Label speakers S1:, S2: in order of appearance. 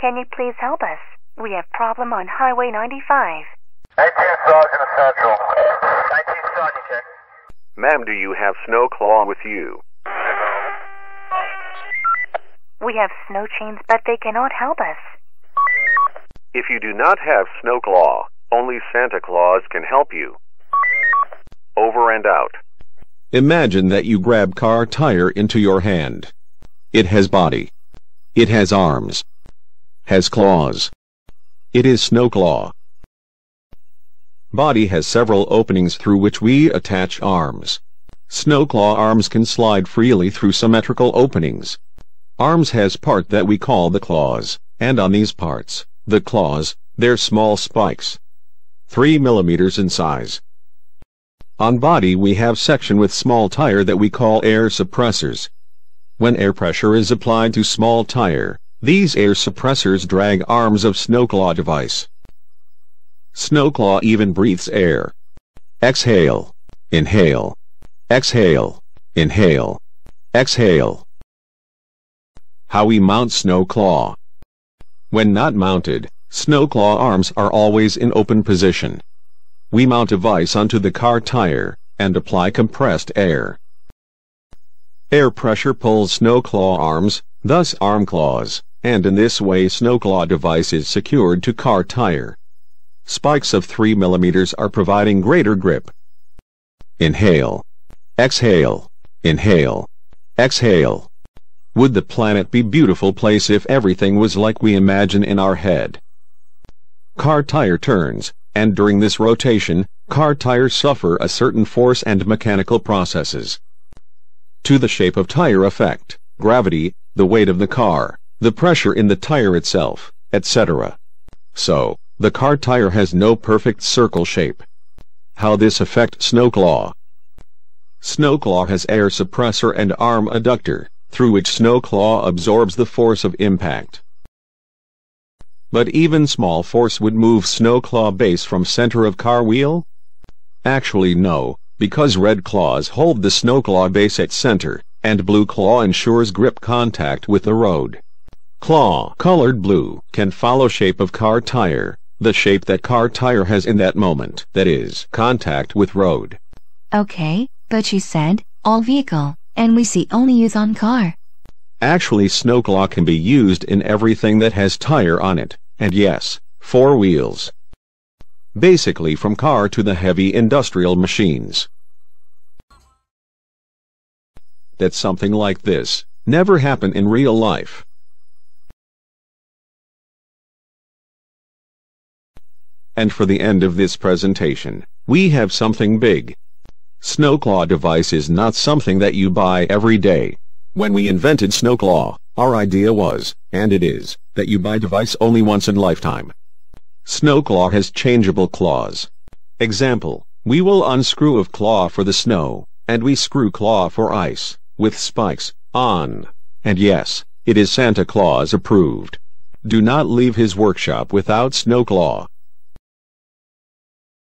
S1: Can you please help us? We have problem on Highway 95.
S2: 18 Sergeant Central. 19 Sergeant, check.
S3: Ma'am, do you have Snow Claw with you?
S1: We have snow chains, but they cannot help us.
S3: If you do not have Snow Claw, only Santa Claus can help you. Over and out.
S4: Imagine that you grab car tire into your hand. It has body. It has arms. Has claws. It is Snow Claw. Body has several openings through which we attach arms. Snow Claw arms can slide freely through symmetrical openings. Arms has part that we call the claws, and on these parts, the claws, they're small spikes. 3 millimeters in size. On body we have section with small tire that we call air suppressors. When air pressure is applied to small tire, these air suppressors drag arms of Snowclaw device. Snowclaw even breathes air. Exhale. Inhale. Exhale. Inhale. Exhale. How we mount Snowclaw. When not mounted, Snowclaw arms are always in open position. We mount a vise onto the car tire and apply compressed air. Air pressure pulls Snowclaw arms, thus arm claws, and in this way Snowclaw device is secured to car tire. Spikes of 3 mm are providing greater grip. Inhale. Exhale. Inhale. Exhale. Would the planet be beautiful place if everything was like we imagine in our head? Car tire turns, and during this rotation, car tires suffer a certain force and mechanical processes. To the shape of tire effect, gravity, the weight of the car, the pressure in the tire itself, etc. So, the car tire has no perfect circle shape. How this affect Snowclaw? Snowclaw has air suppressor and arm adductor, through which Snowclaw absorbs the force of impact. But even small force would move Snowclaw base from center of car wheel? Actually no, because red claws hold the snow claw base at center, and blue claw ensures grip contact with the road. Claw, colored blue, can follow shape of car tire, the shape that car tire has in that moment, that is, contact with road.
S5: Okay, but you said, all vehicle, and we see only use on car.
S4: Actually snow claw can be used in everything that has tire on it, and yes, four wheels. Basically from car to the heavy industrial machines. That something like this never happen in real life. And for the end of this presentation, we have something big. Snowclaw device is not something that you buy every day. When we invented Snowclaw, our idea was, and it is, that you buy device only once in lifetime. Snowclaw has changeable claws. Example, we will unscrew of claw for the snow, and we screw claw for ice, with spikes, on. And yes, it is Santa Claus approved. Do not leave his workshop without Snowclaw.